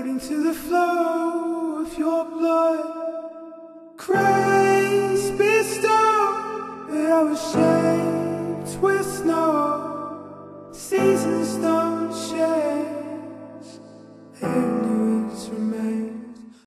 according to the flow of your blood. Grace bestowed that I was shaped with snow. Seasons don't change.